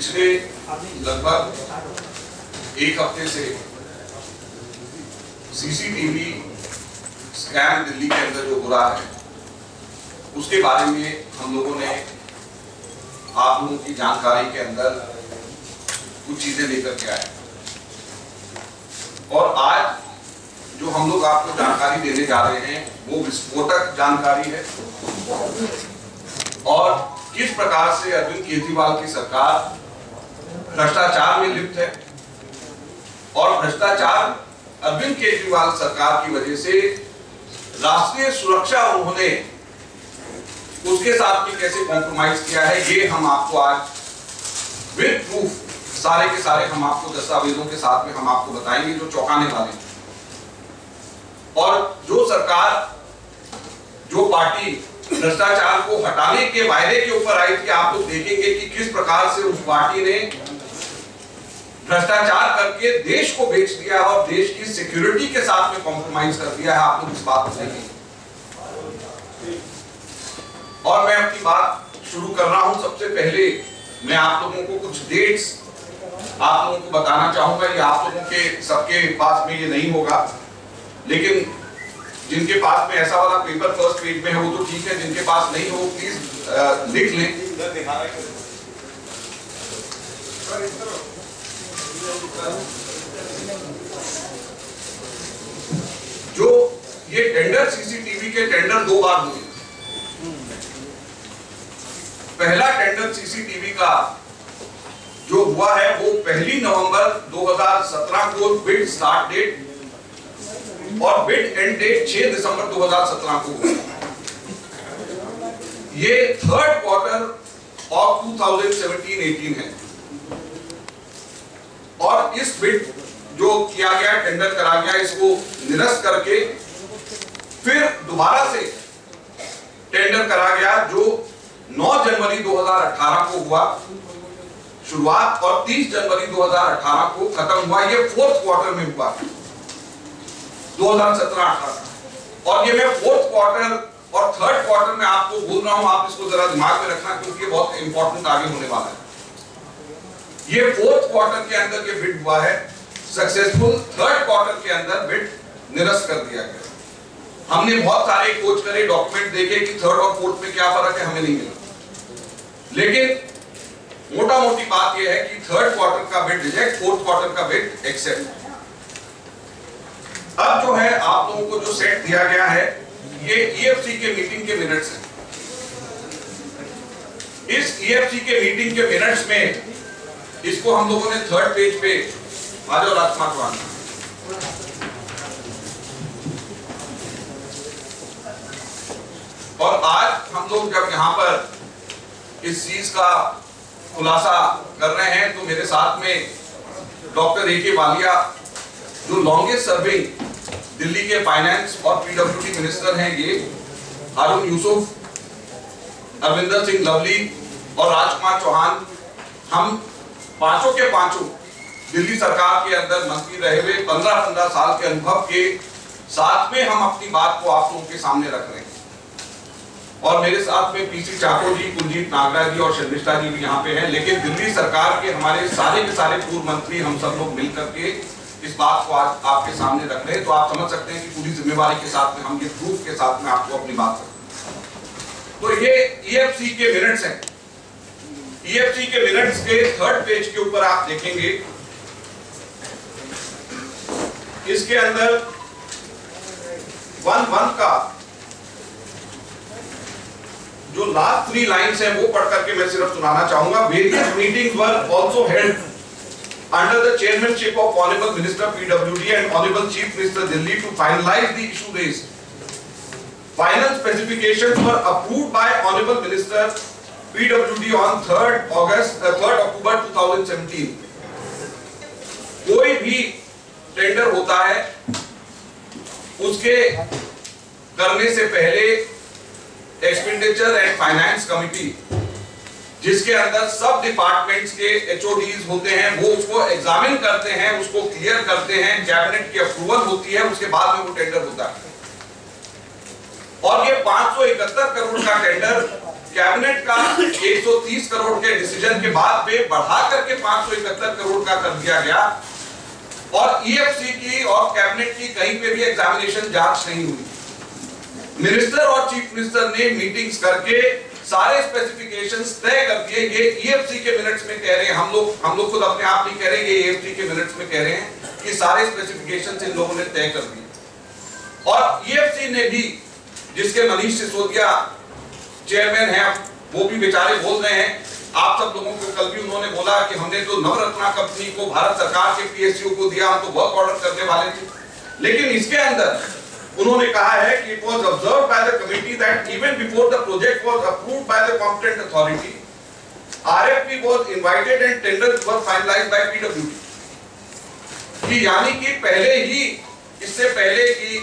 पिछले लगभग एक हफ़्ते से सीसीटीवी स्कैम दिल्ली के अंदर जो हो रहा है, उसके बारे में हम लोगों ने आप लोगों की जानकारी के अंदर कुछ चीज़ें लेकर के आए। और आज जो हम लोग आपको जानकारी देने जा रहे हैं, वो विस्फोटक जानकारी है। और किस प्रकार से अरविंद केजरीवाल की सरकार भ्रष्टाचार में लिप्त है। और भ्रष्टाचार अरविंद केजरीवाल सरकार की वजह से राष्ट्रीय सुरक्षा उन्होंने उसके साथ में कैसे कॉम्प्रोमाइज किया है, ये हम आपको आज विद प्रूफ सारे के सारे हम आपको दस्तावेजों के साथ में हम आपको बताएँगे जो चौंकाने वाले और जो सरकार, जो पार्टी भ्रष्टाचार को हटाने के वायदे के ऊपर आई थी, आप लोग देखेंगे कि किस प्रकार से उस पार्टी ने भ्रष्टाचार करके देश को बेच दिया है और देश की सिक्योरिटी के साथ में कॉम्प्रोमाइज कर दिया है। आप लोग इस बात को देखेंगे और मैं अपनी बात शुरू कर रहा हूँ। सबसे पहले मैं आप लोगों को कुछ डेट्स आप लोगों को बताना चाहूँगा। ये आप लोगों के सबके पास में ये नहीं होगा। लेकिन जिनके पास में ऐसा वाला पेपर फ़र्स्ट पेज में है, वो तो ठीक है। जिनके पास नहीं हो प्लीज़ लिख लें। जो ये टेंडर सीसीटीवी के टेंडर दो बार हुए। पहला टेंडर सीसीटीवी का जो हुआ है, वो पहली नवंबर 2017 को बिड स्टार्ट डेट और बिड एंड डेट 6 दिसंबर 2017 को ये थर्ड क्वार्टर ऑफ़ 2017-18 है। इस बिड जो किया गया, टेंडर करा गया, इसको निरस्त करके फिर दोबारा से टेंडर करा गया, जो 9 जनवरी 2018 को हुआ। शुरुआत और 30 जनवरी 2018 को खत्म हुआ। ये फोर्थ क्वार्टर में हुआ। 2017-18 और ये मैं फोर्थ क्वार्टर और थर्ड क्वार्टर में आपको बोल रहा हूँ, आप इसको जरा दिमाग में रखना, क्योंकि ये बहुत इंपॉर्टेंट आगे होने वाला है। ये फोर्थ क्वार्टर के अंदर ये बिड हुआ है। सक्सेसफुल थर्ड क्वार्टर के अंदर बिड निरस्त कर दिया गया। हमने बहुत सारे खोज करे डॉक्यूमेंट देखे कि थर्ड और फोर्थ में क्या फ़र्क है, हमें नहीं मिला। लेकिन मोटा मोटी बात यह है कि थर्ड क्वार्टर का बिड रिजेक्ट फोर्थ क्वार्टर का बिड एक्सेप्ट अब जो है, आप लोगों को जो सेट दिया गया है, ये ईएफसी के मीटिंग के मिनट्स हैं। इस ईएफसी के मीटिंग के मिनट्स में इसको हम लोगों ने थर्ड पेज पे आ जाओ राजकुमार चौहान और आज हम लोग जब यहाँ पर इस चीज़ का खुलासा कर रहे हैं तो मेरे साथ में डॉक्टर ए के वालिया जो लॉन्गेस्ट सर्विंग दिल्ली के फाइनेंस और पीडब्ल्यूडी मिनिस्टर हैं ये हारून यूसुफ अरविंदर सिंह लवली और राजकुमार चौहान हम पाँचों के पाँचों, दिल्ली सरकार के अंदर मंत्री रहे हुए पंद्रह पंद्रह साल के अनुभव के साथ में हम अपनी बात को आप लोगों के सामने रख रहे हैं। और मेरे साथ में पीसी चाको जी कुलजीत नागरा जी और शर्मिष्ठा जी भी यहाँ पे हैं, लेकिन दिल्ली सरकार के हमारे सारे के सारे पूर्व मंत्री, हम सब लोग मिल करके इस बात को आज आपके सामने रख रहे हैं। तो आप समझ सकते हैं कि पूरी जिम्मेवारी के साथ में, हम ये प्रूफ के साथ में आपको अपनी बात रखें तो ये ईएफसी के मिनट्स हैं। ईएफटी के मिनट्स के थर्ड पेज के ऊपर आप देखेंगे। इसके अंदर वन वन का जो लास्ट थ्री लाइन है, वो पढ़कर के मैं सिर्फ़ सुनाना चाहूँगा। Various meeting were also held under the chairmanship of honourable minister PW D and honourable chief minister Delhi to finalise the raise final specification were approved by honourable minister pwd on 3rd august uh, 3rd october 2017 कोई भी tender होता है उसके करने से पहले expenditure and finance committee जिसके अंदर सब डिपार्टमेंट्स के एचओडीज होते हैं वो उसको एग्जामिन करते हैं उसको क्लियर करते हैं कैबिनेट की अप्रूवल होती है उसके बाद में वो टेंडर होता है। और ये 571 करोड़ का टेंडर कैबिनेट का 130 करोड़ के डिसीज़न के बाद पे बढ़ा करके 571 करोड़ का कर दिया गया। और ईएफसी की और कैबिनेट की कहीं पे भी एग्जामिनेशन जाँच नहीं हुई। मिनिस्टर और चीफ मिनिस्टर ने मीटिंग्स करके सारे स्पेसिफिकेशंस तय कर दिए। ये ईएफसी के मिनट्स में कह रहे हैं, हम लोग हम लोग खुद अपने आप नहीं कह रहे, ये ईएफसी के मिनट्स में कह रहे हैं कि सारे स्पेसिफिकेशंस इन लोगों ने तय कर दिए। और ईएफसी ने भी, जिसके मनीष सिसोदिया चेयरमैन हैं, वो भी बेचारे बोल रहे हैं। आप सब लोगों को कल भी उन्होंने बोला कि हमने तो नवरत्ना कंपनी को भारत सरकार के पीएसयू को दिया, हम तो वर्क ऑर्डर करने वाले थे। लेकिन इसके अंदर उन्होंने कहा है कि it was observed by the committee that even before the project by the competent authority and कि यानी कि पहले ही, इससे पहले कि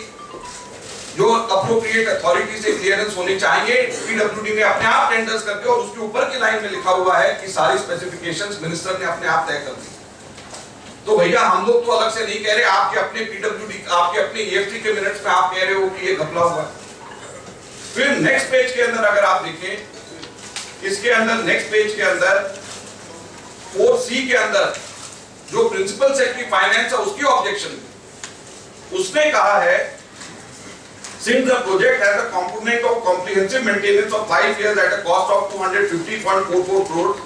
जो अप्रोप्रिएट अथॉरिटी से क्लियरेंस होने चाहिए पीडब्ल्यूडी ने अपने आप टेंडर्स करके और उसके ऊपर की लाइन में लिखा हुआ है कि सारी स्पेसिफिकेशंस मिनिस्टर ने अपने आप तय कर दी। तो भैया, हम लोग तो अलग से नहीं कह रहे, आपके अपने पीडब्ल्यूडी आपके अपने ईएफटी के मिनट्स में आप कह रहे हो कि ये घपला हुआ फिर नेक्स्ट पेज के अंदर अगर आप देखें, इसके अंदर नेक्स्ट पेज के अंदर 4C के अंदर, जो प्रिंसिपल सेक्रेटरी फाइनेंस है, उसकी ऑब्जेक्शन उसने कहा है Since the project has a component of comprehensive maintenance of five years at a cost of 250.44 crores,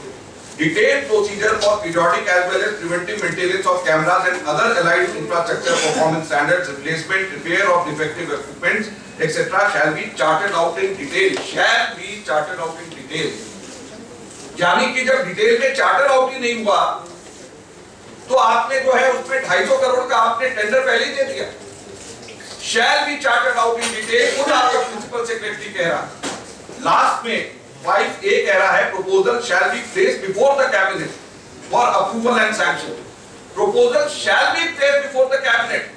detailed procedure for periodic as well as preventive maintenance of cameras and other allied infrastructure performance standards, replacement, repair of defective equipment, etc. shall be charted out in detail. Shall be charted out in detail. यानी कि जब detail में charter out ही नहीं हुआ तो आपने जो है उसमें 250 करोड़ का आपने टेंडर पहले ही दे दिया shall be charted out in detail खुद आपका प्रिंसिपल सेक्रेटरी कह रहा लास्ट में 5a कह रहा है proposal shall be placed before the cabinet for approval and sanction proposal shall be placed before the cabinet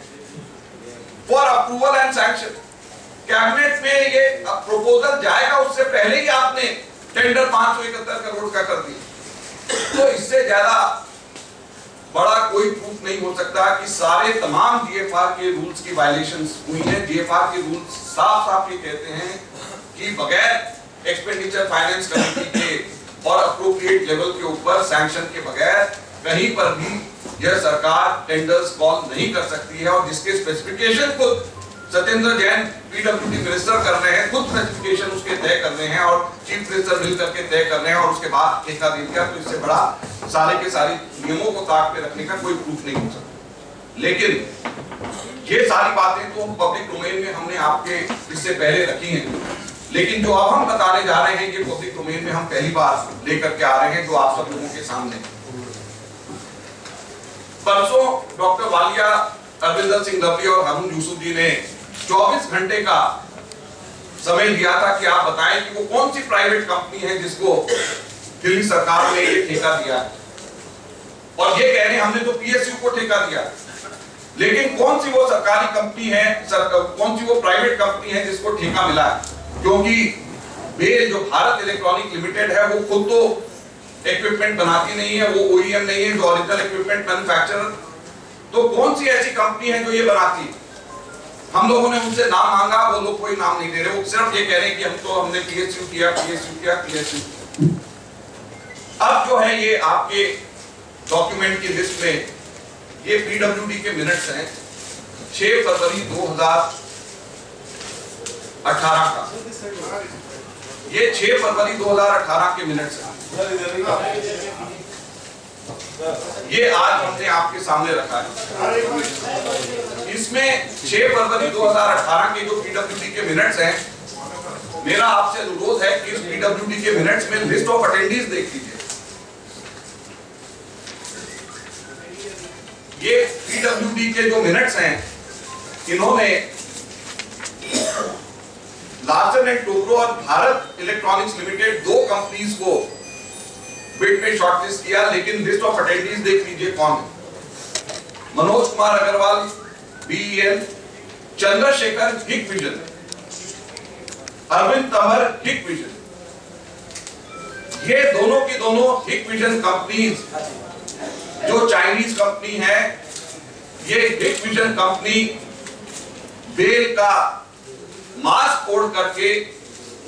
for approval and sanction cabinet में ये प्रपोजल जाएगा उससे पहले ही आपने टेंडर पाँच सौ इकहत्तर करोड़ का कर दिया तो इससे ज़्यादा बड़ा कोई प्रूफ नहीं हो सकता कि सारे तमाम जीएफआर के रूल्स की वायलेशंस हुई हैं। जीएफआर के रूल्स साफ़ साफ़ ये कहते हैं कि बगैर एक्सपेंडिचर फाइनेंस कमेटी के और अप्रोप्रिएट लेवल के ऊपर सैंक्शन के बगैर कहीं पर भी यह सरकार टेंडर्स कॉल नहीं कर सकती है और जिसके स्पेसिफिकेशन खुद सत्येंद्र जैन पीडब्ल्यूडी मिनिस्टर कर रहे हैं, खुद स्पेसिफिकेशन उसके तय कर रहे हैं और चीफ मिनिस्टर मिल करके तय कर रहे हैं और उसके बाद ठेका दे दिया तो इससे बड़ा सारे के सारे नियमों को ताक पे रखने का कोई प्रूफ नहीं हो सकता। लेकिन ये सारी बातें तो पब्लिक डोमेन में हमने आपके इससे पहले रखी हैं। लेकिन जो अब हम बताने जा रहे हैं ये पब्लिक डोमेन में हम पहली बार लेकर के आ रहे हैं, जो आप सब लोगों के सामने। परसों डॉक्टर वालिया अरविंदर सिंह लवली और हारून यूसुफ जी ने 24 घंटे का समय दिया था कि आप बताएँ कि वो कौन सी प्राइवेट कंपनी है जिसको दिल्ली सरकार ने ये ठेका दिया और ये कह रहे हमने तो पीएसयू को ठेका दिया। लेकिन कौन सी वो सरकारी कंपनी है सर, कौन सी वो प्राइवेट कंपनी है जिसको ठेका मिला है? क्योंकि बेल जो भारत इलेक्ट्रॉनिक लिमिटेड है वो खुद तो इक्विपमेंट बनाती नहीं है वो ओईएम नहीं है जो ओरिजिनल इक्विपमेंट मैन्युफैक्चरर तो कौन सी ऐसी कंपनी है जो ये बनाती है? हम लोगों ने उनसे नाम मांगा, वो लोग कोई नाम नहीं दे रहे। वो सिर्फ़ ये कह रहे हैं कि हम तो हमने पीएसयू किया पीएसयू किया पीएसयू अब जो है ये आपके डॉक्यूमेंट की लिस्ट में, ये पीडब्ल्यूडी के मिनट्स हैं 6 फरवरी 2018 का। ये 6 फरवरी 2018 के मिनट्स हैं। ये आज हमने आपके सामने रखा है। इसमें 6 फरवरी 2018 के जो पीडब्ल्यूडी के मिनट्स हैं, मेरा आपसे अनुरोध है कि इस पीडब्ल्यूडी के मिनट्स में लिस्ट ऑफ़ अटेंडीज देख लीजिए। ये पीडब्ल्यूडी के जो मिनट्स हैं, इन्होंने लार्सन एंड टोब्रो और भारत इलेक्ट्रॉनिक्स लिमिटेड दो कंपनीज़ को बिड में शॉर्टलिस्ट किया, लेकिन लिस्ट ऑफ़ अटेंडीज देख लीजिए कौन Manoj Kumar Agarwal BL Chandrashekhar vision Arvind Tomar Hikvision ये दोनों की दोनों हिक विजन कंपनीज़ जो चाइनीज़ कंपनी है, ये विजन कंपनी बेल का मास्क कोड करके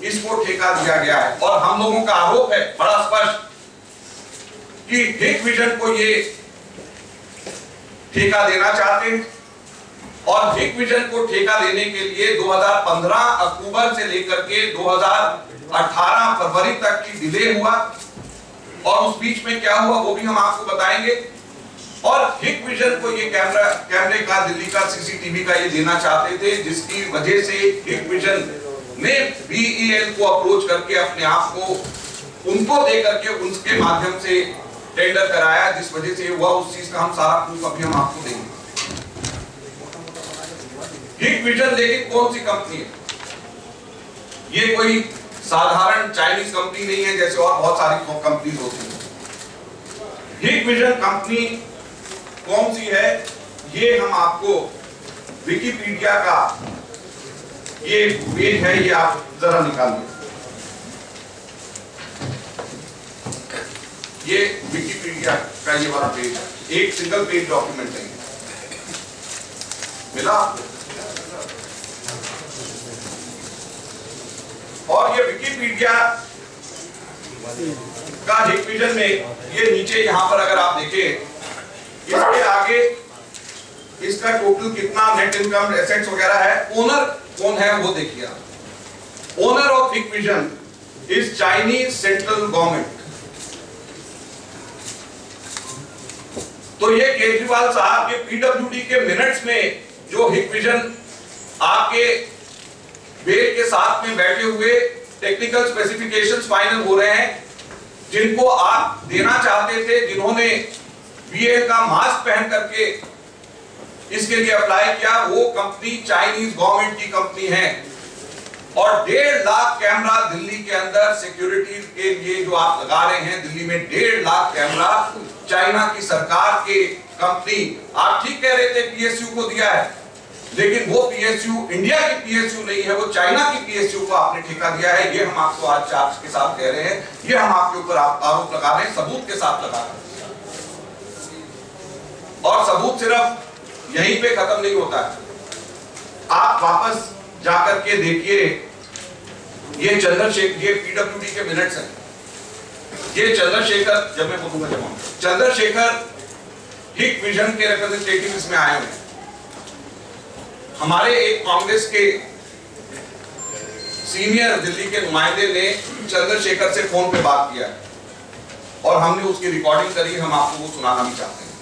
इसको ठेका दिया गया है। और हम लोगों का आरोप है, बड़ा स्पष्ट, कि हिक विजन को ये ठेका देना चाहते हैं। और हिक विजन को ठेका देने के लिए 2015 अक्टूबर से लेकर के 2018 फरवरी तक की डिले हुआ। और उस बीच में क्या हुआ वो भी हम आपको बताएँगे। और हिक विजन को ये कैमरा, कैमरे का, दिल्ली का सीसीटीवी का ये देना चाहते थे, जिसकी वजह से हिक विजन ने बीईएल को अप्रोच करके अपने आप को, उनको दे करके उनके माध्यम से टेंडर कराया, जिस वजह से हुआ, उस चीज़ का हम सारा प्रूफ अभी हम आपको देंगे। हिक विजन लेकिन कौन सी कंपनी है? ये कोई साधारण चाइनीज़ कंपनी नहीं है, जैसे और बहुत सारी कंपनीज़ होती हैं। हिक विजन कंपनी कौन सी है? ये हम आपको विकिपीडिया का ये पेज है, ये आप जरा निकालिए ये विकिपीडिया का ये वाला पेज है। एक सिंगल पेज डॉक्यूमेंट है मिला आपको? और ये विकिपीडिया का डिवीज़न में ये नीचे यहाँ पर अगर आप देखें, इसके आगे इसका टोटल कितना नेट इनकम एसेट्स वगैरह है ओनर कौन है वो देखिए owner of big vision is Chinese central government तो ये केजरीवाल साहब के पीडब्ल्यूडी के मिनट्स में जो हिक विजन आपके बेल के साथ में बैठे हुए टेक्निकल स्पेसिफिकेशंस फाइनल हो रहे हैं, जिनको आप देना चाहते थे, जिन्होंने बीए का मास्क पहन करके इसके लिए अप्लाई किया, वो कंपनी चाइनीज़ गवर्नमेंट की कंपनी है। और डेढ़ लाख कैमरा दिल्ली के अंदर सिक्योरिटी के लिए जो आप लगा रहे हैं, दिल्ली में डेढ़ लाख कैमरा चाइना की सरकार के कंपनी आप ठीक कह रहे थे पीएसयू को दिया है। लेकिन वो पीएसयू, इंडिया की पीएसयू नहीं है, वो चाइना की पीएसयू को आपने ठेका दिया है। ये हम आपको आज चार्ज के साथ कह रहे हैं। ये हम आपके ऊपर आरोप लगा रहे हैं, सबूत के साथ लगा रहे हैं। और सबूत सिर्फ़ यहीं पे खत्म नहीं होता है। आप वापस जाकर के देखिए, ये चंद्रशेखर, ये पीडब्ल्यूडी के मिनट्स हैं। ये चंद्रशेखर, जब मैं बोलूँगा जब चंद्रशेखर हिक विजन के रिप्रेजेंटेटिव इसमें आए हुए हमारे एक कांग्रेस के सीनियर दिल्ली के नुमाइंदे ने चंद्रशेखर से फ़ोन पे बात किया और हमने उसकी रिकॉर्डिंग करी, हम आपको वो सुनाना भी चाहते हैं।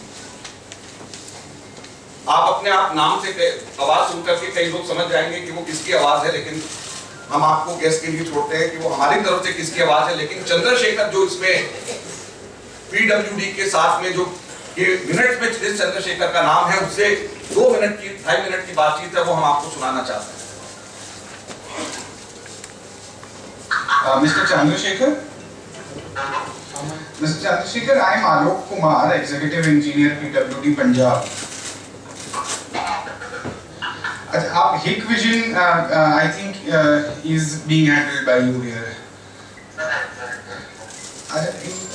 आप अपने आप नाम से आवाज़ सुनकर के कई लोग समझ जाएँगे कि वो किसकी आवाज़ है, लेकिन हम आपको गैस के लिए छोड़ते हैं कि वो हमारी तरफ़ से किसकी आवाज़ है, लेकिन चंद्रशेखर जो इसमें पीडब्ल्यूडी के साथ में जो ये मिनट में जिस चंद्रशेखर का नाम है उससे दो मिनट की ढाई मिनट की बातचीत है वो हम आपको सुनाना चाहते हैं mister Chandrashekhar Mr. Chandrasekhar, I am Alok Kumar, Executive Engineer, PWD Punjab. आप Hikvision I think is being handled by you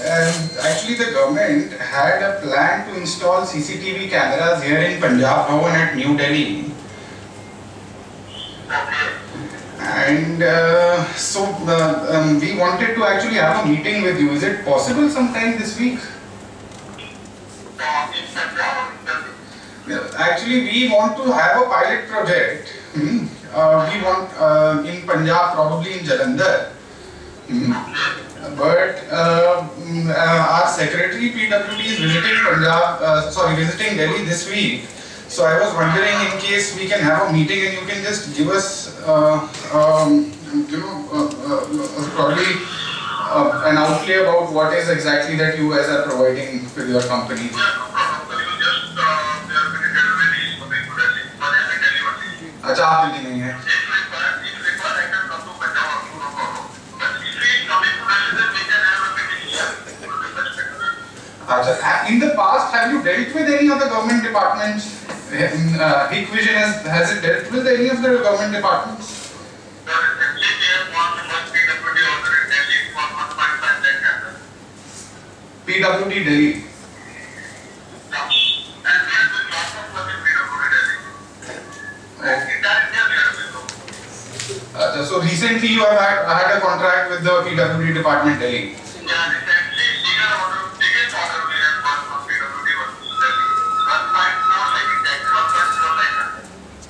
and actually the government had a plan to install CCTV cameras here in Punjab Bhavan at New Delhi. And uh, so uh, um, we wanted to actually have a meeting with you. Is it possible sometime this week? Actually, we want to have a pilot project. Hmm? Uh, we want uh, in Punjab, probably in Jalandhar. Hmm? But uh, mm, uh our secretary PWD is visiting Punjab, uh, sorry, visiting Delhi this week. So I was wondering in case we can have a meeting and you can just give us, uh, um, you know, probably an outlay about what is exactly that you guys are providing with your company. अच्छा आप दिल्ली नहीं है Achha. In the past, have you dealt with any of the government departments? Uh, Vision has, has it dealt with any of the government departments? PWD Delhi. Uh, so recently you have had, had a contract with the PWD department Delhi.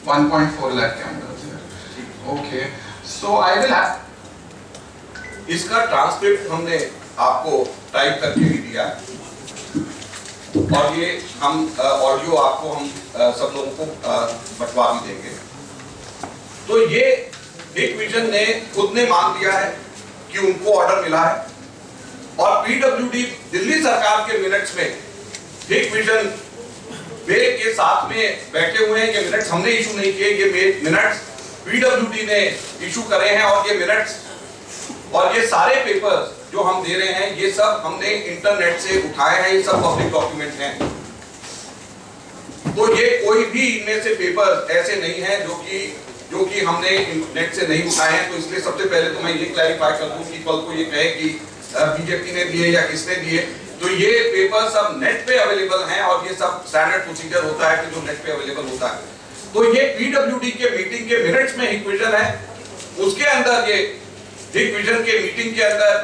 1.4 lakh cameras here. Okay. So I will have. इसका transcript हमने आपको type करके भी दिया और ये हम audio आपको हम सब लोगों को बंटवा भी देंगे तो ये हिक विजन ने खुद ने मान लिया है कि उनको ऑर्डर मिला है और पीडब्ल्यूडी दिल्ली सरकार के मिनट्स में हिक विजन वे के साथ में बैठे हुए हैं, ये मिनट्स हमने इशू नहीं किए, ये मिनट्स पीडब्ल्यूडी ने इशू करे हैं और ये मिनट्स और ये सारे पेपर्स जो हम दे रहे हैं, ये सब हमने इंटरनेट से उठाए हैं, ये सब पब्लिक डॉक्यूमेंट हैं। तो ये कोई भी इनमें से पेपर ऐसे नहीं है जो कि जो कि हमने नेट से नहीं उठाए हैं। तो इसलिए सबसे पहले तो मैं ये क्लैरिफाई कर दूँ कि कल को ये कहे कि बीजेपी ने दिए या किसने दिए। तो ये पेपर सब नेट पे अवेलेबल हैं और ये सब स्टैंडर्ड प्रोसीजर होता है कि जो नेट पे अवेलेबल होता है। तो ये पीडब्ल्यूडी के मीटिंग के मिनट्स में इक्वेशन है। उसके अंदर ये हिकविजन के मीटिंग के अंदर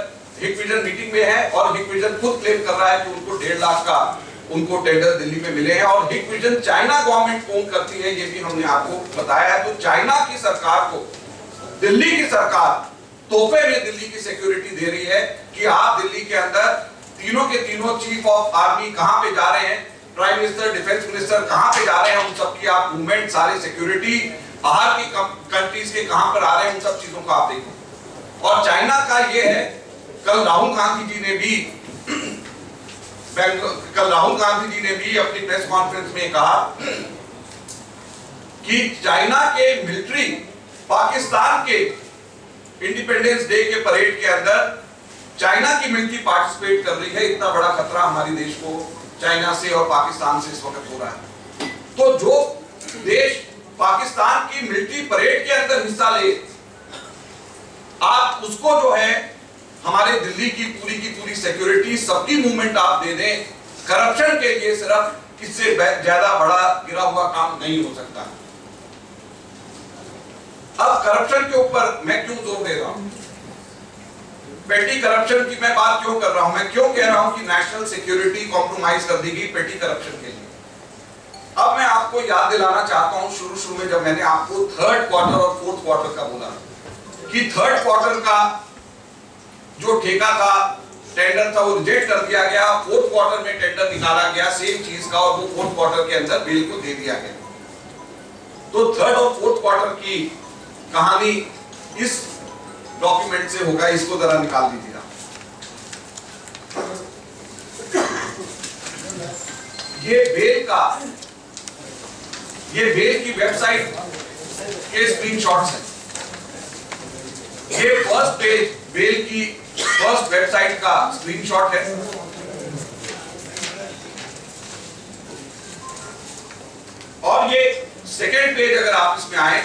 हिकविजन मीटिंग में है और हिकविजन खुद क्लेम कर रहा है कि उनको डेढ़ लाख का उनको टेंडर दिल्ली में मिले हैं और हिकविजन चाइना गवर्नमेंट ओन करती है, ये भी हमने आपको बताया है। तो चाइना की सरकार को, दिल्ली की सरकार तोहफे में दिल्ली की सिक्योरिटी दे रही है कि आप दिल्ली के अंदर तीनों के तीनों चीफ ऑफ़ आर्मी कहाँ पे जा रहे हैं? प्राइम मिनिस्टर डिफेंस मिनिस्टर कहाँ पे जा रहे हैं? उन सबकी आप मूवमेंट सारी सिक्योरिटी बाहर की कंट्रीज़ के कहाँ पर आ रहे हैं? उन सब चीज़ों का आप देखो। और चाइना का ये है, कल राहुल गांधी जी ने भी कल राहुल गांधी जी ने भी अपनी प्रेस कॉन्फ्रेंस में कहा कि चाइना के मिलिट्री पाकिस्तान के इंडिपेंडेंस डे के परेड के अंदर चाइना की मिलिट्री पार्टिसिपेट कर रही है, इतना बड़ा खतरा हमारे देश को चाइना से और पाकिस्तान से इस वक्त हो रहा है। तो जो देश पाकिस्तान की मिलिट्री परेड के अंदर हिस्सा ले, आप उसको जो है, हमारे दिल्ली की पूरी की पूरी सिक्योरिटी सबकी मूवमेंट आप दे दें करप्शन के लिए सिर्फ़ इससे ज़्यादा बड़ा गिरा हुआ काम नहीं हो सकता। अब करप्शन के ऊपर मैं क्यों ज़ोर दे रहा हूँ? पेटी करप्शन की मैं बात क्यों कर रहा हूँ? मैं क्यों कह रहा हूँ कि नेशनल सिक्योरिटी कॉम्प्रोमाइज कर दी गई पेटी करप्शन के लिए? अब मैं आपको याद दिलाना चाहता हूँ शुरू शुरू में जब मैंने आपको थर्ड क्वार्टर और फोर्थ क्वार्टर का बोला, कि थर्ड क्वार्टर का जो ठेका था टेंडर था, वो रिजेक्ट कर दिया गया। फोर्थ क्वार्टर में टेंडर निकाला गया सेम चीज़ का, और वो फोर्थ क्वार्टर के अंदर बिल को दे दिया गया। तो थर्ड और फोर्थ क्वार्टर की कहानी इस डॉक्यूमेंट से होगा, इसको जरा निकाल दीजिएगा। ये बेल का, ये बेल की वेबसाइट के स्क्रीनशॉट्स हैं। ये फ़र्स्ट पेज बेल की फ़र्स्ट वेबसाइट का स्क्रीनशॉट है। और ये सेकेंड पेज अगर आप इसमें आए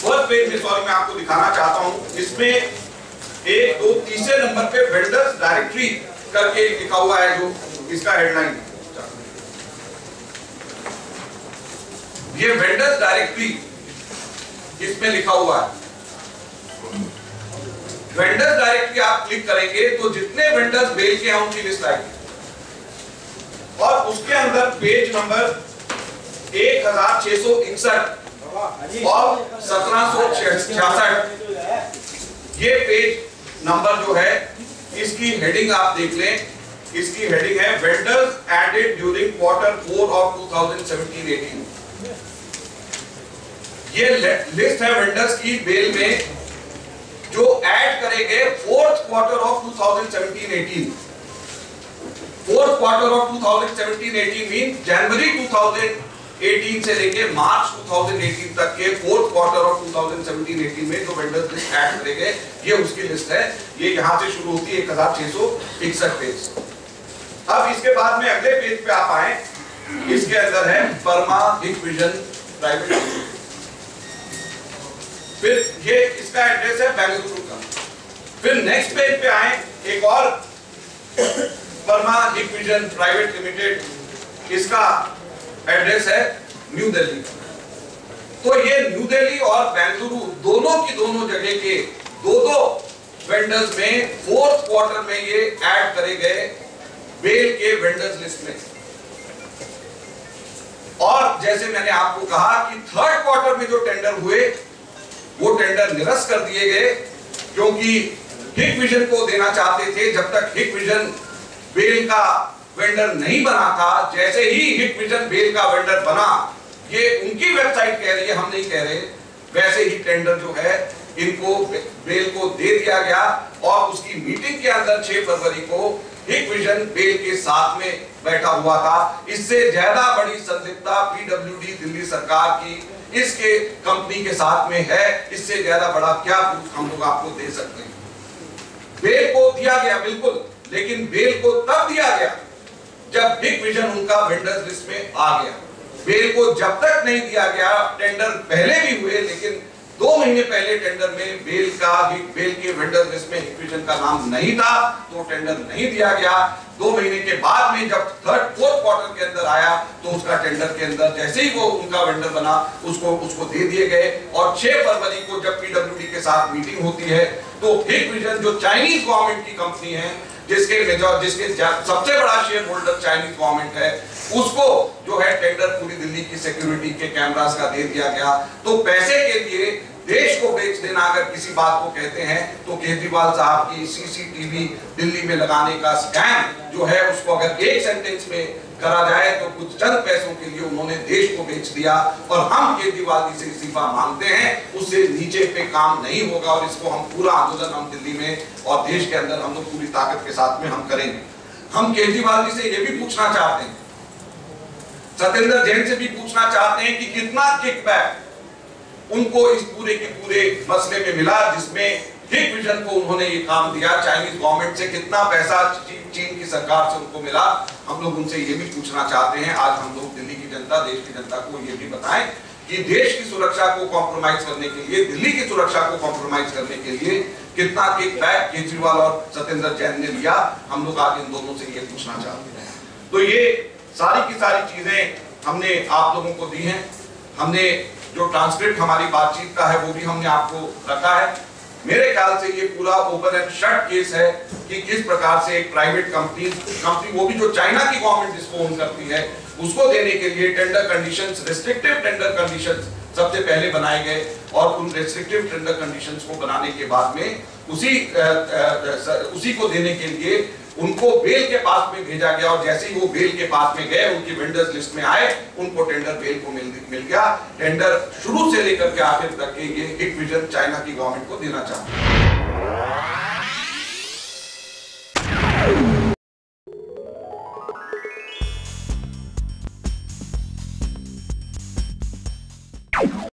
फ़र्स्ट पेज में सॉरी मैं आपको दिखाना चाहता हूँ। इसमें एक, दो, तीसरे नंबर पे वेंडर्स डायरेक्टरी करके लिखा हुआ है जो इसका हेडलाइन ये वेंडर्स डायरेक्टरी इसमें लिखा हुआ है। वेंडर्स डायरेक्टरी आप क्लिक करेंगे तो जितने वेंडर्स बेच के हैं, उनकी लिस्ट आएगी। और उसके अंदर पेज नंबर एक हज़ार छह सौ इकसठ और सत्रह सौ छियासठ। ये पेज नंबर जो है, इसकी हेडिंग आप देख लें। इसकी हेडिंग है vendors added during quarter four of 2017-18 ये लिस्ट है वेंडर्स की बेल में, जो ऐड करेंगे fourth quarter of 2017-18 fourth quarter of 2017-18 mean जनवरी 2018 से लेके मार्च 2018 तक के फोर्थ क्वार्टर ऑफ़ 2017-18 में जो वेंडर्स लिस्ट ऐड करेंगे ये उसकी लिस्ट है। ये यहाँ से शुरू होती है एक हज़ार छह सौ इकसठ पेज अब इसके बाद में अगले पेज पे आप आए। इसके अंदर है परमा हिक विजन प्राइवेट फिर ये इसका एड्रेस है बेंगलुरु का। फिर नेक्स्ट पेज पे आए एक और वर्मा हिक विजन प्राइवेट लिमिटेड इसका एड्रेस है न्यू दिल्ली। तो ये न्यू दिल्ली और बेंगलुरु दोनों की दोनों जगह के दो दो वेंडर्स में फोर्थ क्वार्टर में ये ऐड करे गए बेल के वेंडर्स लिस्ट में। और जैसे मैंने आपको कहा कि थर्ड क्वार्टर में जो टेंडर हुए, वो टेंडर निरस्त कर दिए गए, क्योंकि हिक विजन को देना चाहते थे, जब तक हिक विजन बेल का वेंडर नहीं बना था, जैसे ही हिक विजन बेल का वेंडर बना, ये उनकी वेबसाइट कह रही है, हम नहीं कह रहे। वैसे ही टेंडर जो है, इनको बेल को दे दिया गया और उसकी मीटिंग के अंदर 6 फरवरी को हिक विजन बेल के साथ में बैठा हुआ था। इससे ज़्यादा बड़ी संदिग्धता पीडब्ल्यूडी दिल्ली सरकार की इसके कंपनी के साथ में है। इससे ज़्यादा बड़ा क्या हम लोग आपको दे सकते हैं? बेल को दिया गया, बिल्कुल, लेकिन बेल को तब दिया गया जब बिग विजन उनका वेंडर्स लिस्ट में आ गया। बेल को जब तक नहीं दिया गया टेंडर पहले भी हुए, लेकिन दो महीने पहले टेंडर में बेल का बेल के वेंडर लिस्ट में विजन का नाम नहीं था तो टेंडर नहीं दिया गया। दो महीने के बाद में जब थर्ड फोर्थ क्वार्टर के अंदर आया तो उसका टेंडर के अंदर जैसे ही वो उनका वेंडर बना, उसको उसको दे दिए गए। और 6 फरवरी को जब पीडब्ल्यूडी के साथ मीटिंग होती है तो हिक विजन जो चाइनीज़ गवर्नमेंट की कंपनी है जिसके जिसके सबसे बड़ा शेयर होल्डर चाइनीज़ गवर्नमेंट है, उसको जो है टेंडर पूरी दिल्ली की सिक्योरिटी के कैमरास का दे दिया गया। तो पैसे के लिए देश को बेच देना अगर किसी बात को कहते हैं तो केजरीवाल साहब की सीसीटीवी दिल्ली में लगाने का स्कैम जो है, उसको अगर एक सेंटेंस में करा जाए तो कुछ चंद पैसों के लिए उन्होंने देश को बेच दिया और हम केजरीवाल जी से इस्तीफा मांगते हैं, उससे नीचे पे काम नहीं होगा और इसको हम पूरा आंदोलन हम दिल्ली में और देश के अंदर हम लोग पूरी ताकत के साथ में हम करेंगे। हम केजरीवाल जी से ये भी पूछना चाहते हैं। सत्येंद्र जैन से भी पूछना चाहते हैं कि कितना किकबैक उनको इस पूरे के पूरे मसले में मिला जिसमें हिक विजन को उन्होंने ये काम दिया चाइनीज़ गवर्नमेंट से कितना पैसा चीन की सरकार से उनको मिला, हम लोग उनसे ये भी पूछना चाहते हैं। आज हम लोग दिल्ली की जनता, देश की जनता को ये भी बताएँ कि देश की सुरक्षा को कॉम्प्रोमाइज करने के लिए, दिल्ली की सुरक्षा को कॉम्प्रोमाइज करने के लिए कितना किक बैक केजरीवाल और सत्येंद्र जैन ने लिया, हम लोग आज इन दोनों से ये पूछना चाहते हैं। तो ये सारी की सारी चीज़ें हमने आप लोगों को दी हैं। हमने जो ट्रांसक्रिप्ट हमारी बातचीत का है, वो भी हमने आपको रखा है। मेरे ख्याल से ये पूरा ओपन एंड शट केस है कि किस प्रकार से एक प्राइवेट कंपनी कंपनी वो भी जो चाइना की गवर्नमेंट जिसको ओन करती है उसको देने के लिए tender conditions restrictive tender conditions सबसे पहले बनाए गए और उन रेस्ट्रिक्टिव टेंडर कंडीशंस को बनाने के बाद में उसी आ, आ, उसी को देने के लिए उनको बेल के पास में भेजा गया और जैसे ही वो बेल के पास में गए, उनकी वेंडर्स लिस्ट में आए, उनको टेंडर बेल को मिल मिल गया। टेंडर शुरू से लेकर के आखिर तक के ये हिट विजन चाइना की गवर्नमेंट को देना चाहते